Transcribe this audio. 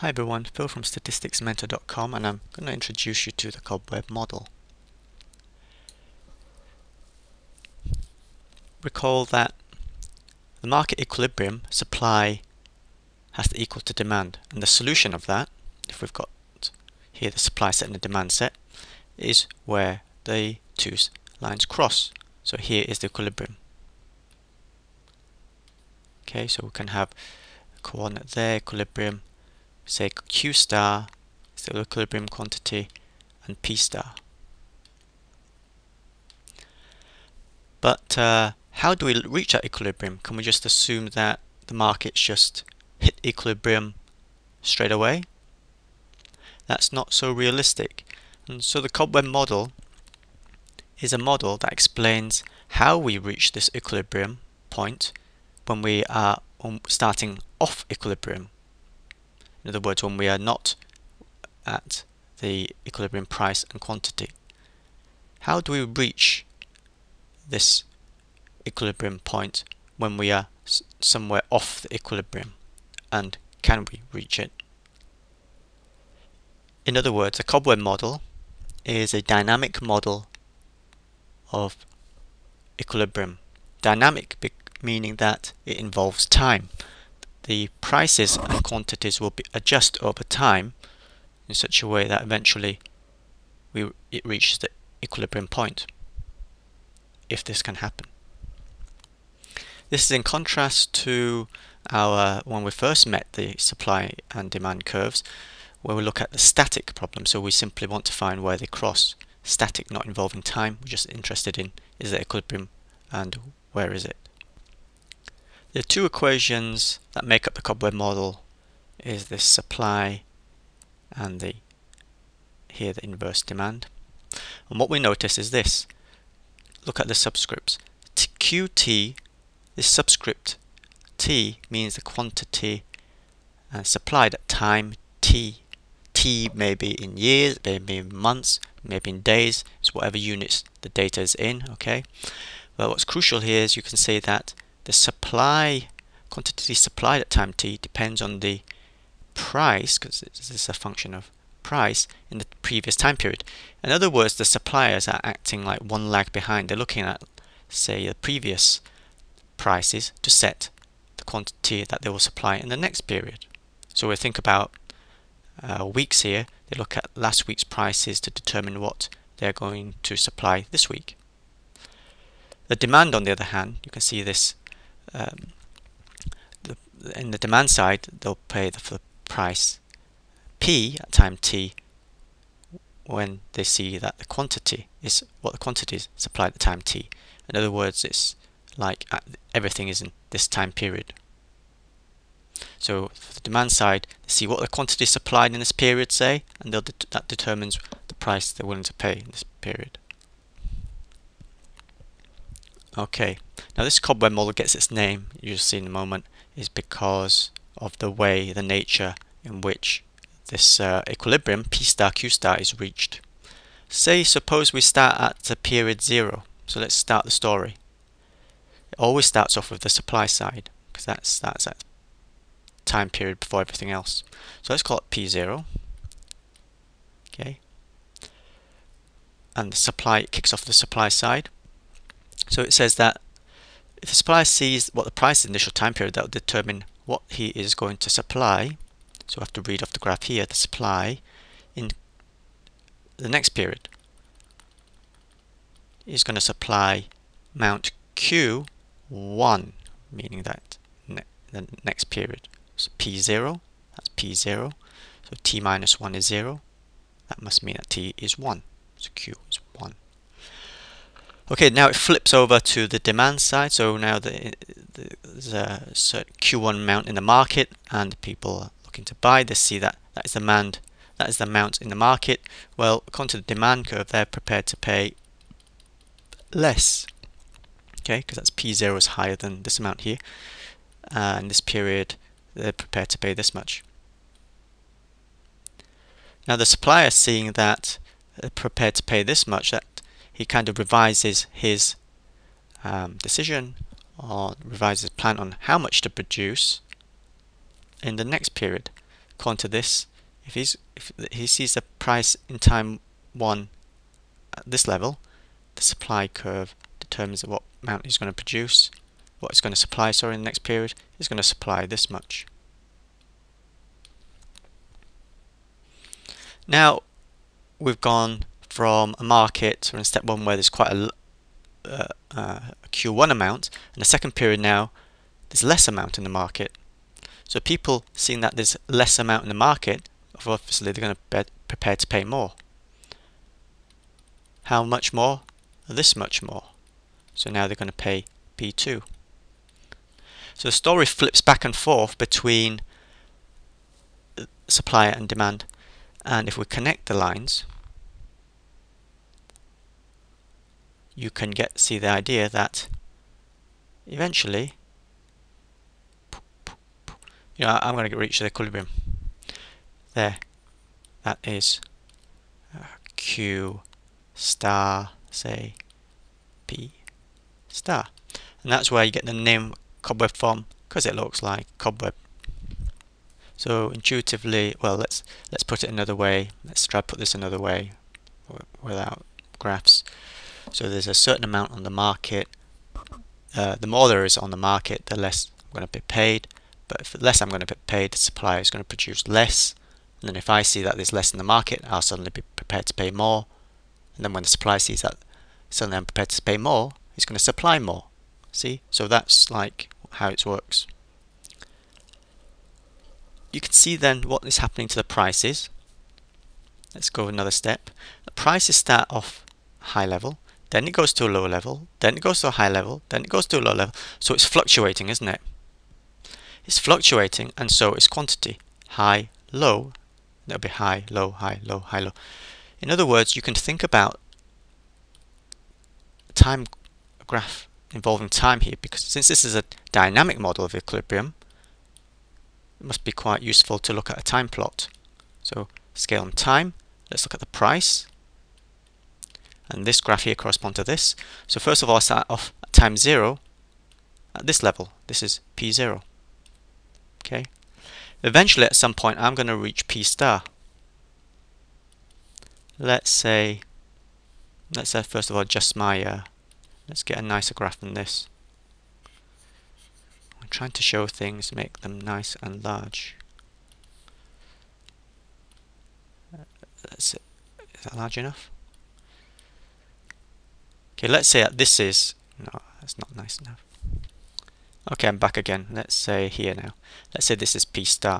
Hi everyone, Phil from statisticsmentor.com and I'm going to introduce you to the cobweb model. Recall that the market equilibrium supply has to equal to demand and the solution of that, if we've got here the supply set and the demand set, is where the two lines cross. So here is the equilibrium. Okay, so we can have coordinate there, equilibrium, say Q star is the equilibrium quantity and P star. But uh, how do we reach that equilibrium? Can we just assume that the markets just hit equilibrium straight away? That's not so realistic. And so the cobweb model is a model that explains how we reach this equilibrium point when we are starting off equilibrium. In other words, when we are not at the equilibrium price and quantity. How do we reach this equilibrium point when we are somewhere off the equilibrium? And can we reach it? In other words, a cobweb model is a dynamic model of equilibrium. Dynamic meaning that it involves time the prices and quantities will be adjust over time in such a way that eventually we, it reaches the equilibrium point if this can happen. This is in contrast to our when we first met the supply and demand curves where we look at the static problem. So we simply want to find where they cross. Static not involving time we're just interested in is the equilibrium and where is it the two equations that make up the cobweb model is the supply and the here the inverse demand. And what we notice is this. Look at the subscripts. QT, this subscript T means the quantity uh, supplied at time T. T may be in years, maybe in months, maybe in days, it's whatever units the data is in, okay? But what's crucial here is you can see that the supply quantity supplied at time t depends on the price because this is a function of price in the previous time period. In other words, the suppliers are acting like one lag behind. They're looking at, say, the previous prices to set the quantity that they will supply in the next period. So we think about uh, weeks here. They look at last week's prices to determine what they're going to supply this week. The demand, on the other hand, you can see this um, the, in the demand side, they'll pay the, for the price P at time T when they see that the quantity is what the quantity is supplied at time T. In other words, it's like everything is in this time period. So for the demand side, they see what the quantity is supplied in this period, say, and det that determines the price they're willing to pay in this period. Okay, now this cobweb model gets its name, you'll see in a moment, is because of the way, the nature in which this uh, equilibrium, P star Q star, is reached. Say, suppose we start at the period zero. So let's start the story. It always starts off with the supply side, because that's, that's at time period before everything else. So let's call it P0. Okay. And the supply kicks off the supply side. So it says that if the supplier sees what the price is the initial time period, that will determine what he is going to supply. So I have to read off the graph here, the supply in the next period is going to supply mount Q1, meaning that ne the next period. So P0, that's P0. So T minus 1 is 0. That must mean that T is 1. So Q is 1. Okay, now it flips over to the demand side. So now the, the, there's a certain Q1 amount in the market, and people are looking to buy. They see that that is the demand, that is the amount in the market. Well, according to the demand curve, they're prepared to pay less. Okay, because that's P0 is higher than this amount here. Uh, in this period, they're prepared to pay this much. Now the supplier seeing that they're prepared to pay this much, that he kind of revises his um, decision or revises plan on how much to produce in the next period. according to this, if he's if he sees the price in time one at this level, the supply curve determines what amount he's going to produce, what he's going to supply, sorry, in the next period, he's going to supply this much. Now, we've gone from a market, or in step one, where there's quite a, uh, uh, a Q1 amount, and the second period now, there's less amount in the market. So people seeing that there's less amount in the market, obviously they're going to be prepared to pay more. How much more? This much more. So now they're going to pay P2. So the story flips back and forth between supply and demand. And if we connect the lines, you can get see the idea that eventually you know, I'm going to reach the equilibrium. There. That is uh, Q star, say, P star. And that's where you get the name cobweb from, because it looks like cobweb. So intuitively, well, let's let's put it another way. Let's try to put this another way without graphs. So there's a certain amount on the market. Uh, the more there is on the market, the less I'm going to be paid. But if the less I'm going to be paid, the supplier is going to produce less. And then if I see that there's less in the market, I'll suddenly be prepared to pay more. And then when the supplier sees that suddenly I'm prepared to pay more, he's going to supply more. See? So that's like how it works. You can see then what is happening to the prices. Let's go another step. The prices start off high level, then it goes to a low level, then it goes to a high level, then it goes to a low level. So it's fluctuating, isn't it? It's fluctuating and so is quantity. High, low, that'll be high, low, high, low, high, low. In other words, you can think about time graph involving time here because since this is a dynamic model of equilibrium, it must be quite useful to look at a time plot. So scale on time, let's look at the price. And this graph here corresponds to this. So first of all, I start off at time 0 at this level. This is P0 okay eventually at some point I'm going to reach P star let's say let's say first of all just my uh, let's get a nicer graph than this I'm trying to show things make them nice and large. Is that large enough? Okay, let's say that this is no, that's not nice enough. Okay, I'm back again. Let's say here now. Let's say this is P star.